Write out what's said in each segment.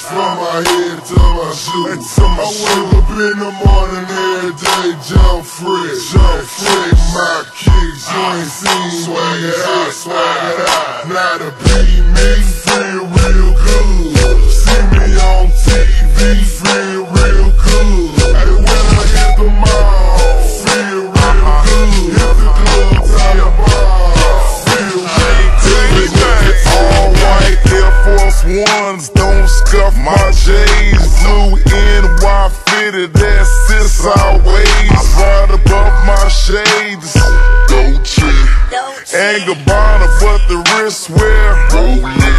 from my head to my shoes. I wake up in the morning every day, jump fresh, jump fresh. My kicks, you ain't seen swag that sits always. Right above my shades. Dolce. And Gabbana, but the wrist wear rolling.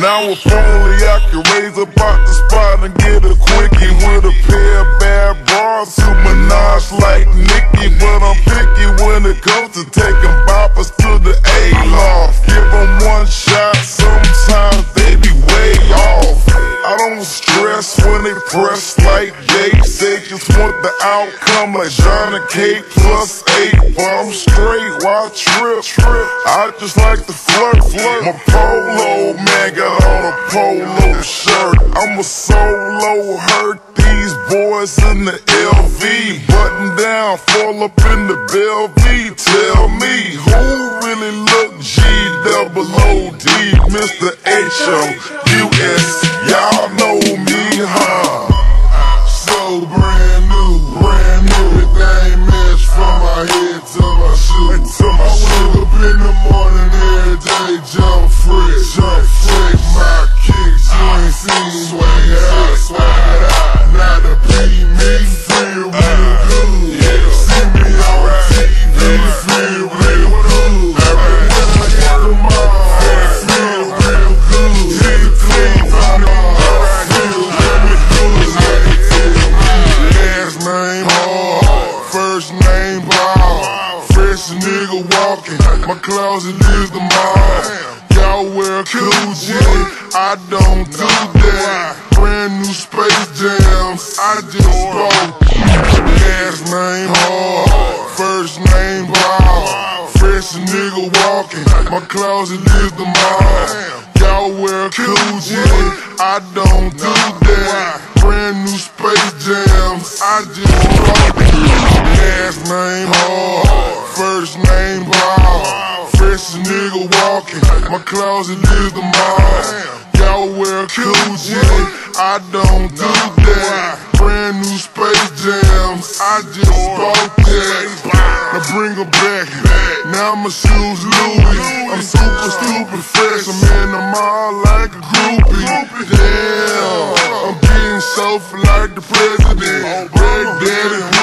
Now if only I could raise up out the spot and get a quickie with a pair of bad bras to menage like Nicki. But I'm picky when it comes to taking boppers to the A-loft. Outcome like Johnny Cake plus eight. But I'm straight, why trip? trip? I just like to flirt, flirt. My polo man got on a polo shirt. I'm a solo hurt. These boys in the LV button down, fall up in the Bellevue. Tell me who really look G double O D, Mr. H O U S. Y'all know me, huh? Closet is the mall. Y'all wear Gucci, I don't do that. Brand new space jams, I just bought. Last name hard, first name ball. Fresh nigga walking, my closet is the mall. Y'all wear Gucci, I don't do that. Brand new space jams, I just bought. Last name hard, Walking, my closet is the mall. Y'all wear Gucci, I don't do that. Brand new space jams, I just bought that. Now bring her back, now my shoes Louis. I'm super, stupid fresh, I'm in the mall like a groupie. Damn, I'm getting sofa like the president. Big daddy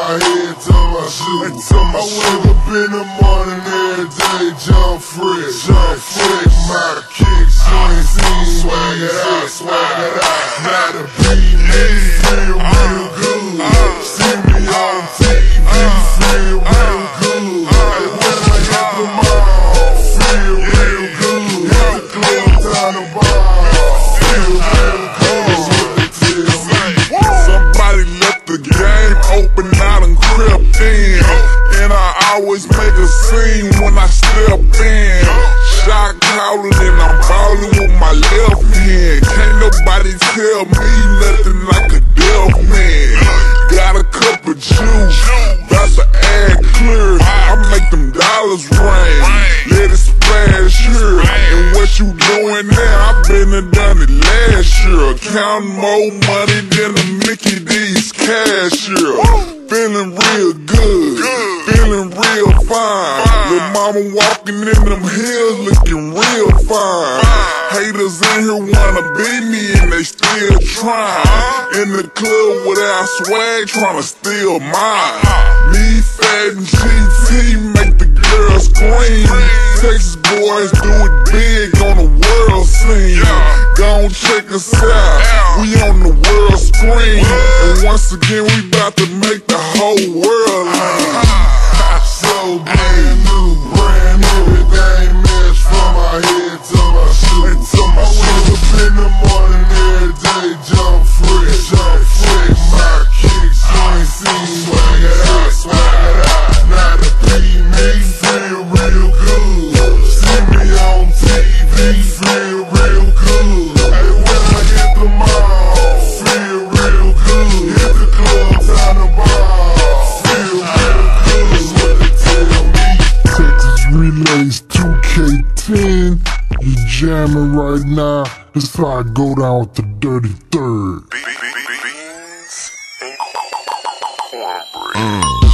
my head to my shoes. I wake up in the morning every day, jump fresh, jump fresh. My kicks, you ain't seen swag it out, swag it out. Now to be me, feel real good. Uh, See me uh, on TV, feel uh, real good. When I hit the mall, feel real good. Hit the club, down the bar, feel real good. Somebody left the game open, I in. And I always make a scene when I step in. Shot calling and I'm ballin' with my left hand. Can't nobody tell me nothing like a deaf man. Got a cup of juice, about to add clear. I make them dollars rain, let it splash here. And what you doing now? I've been and done it last year. Counting more money than a wanna be me and they still trying. In the club without swag, to steal mine. Me, Fat, and GT make the girls scream. Texas boys do it big on the world scene. Gon' check us out, we on the world screen. And once again, we 2K10. You jamming right now. This how I go down with the dirty third. Beans and cornbread. Mm.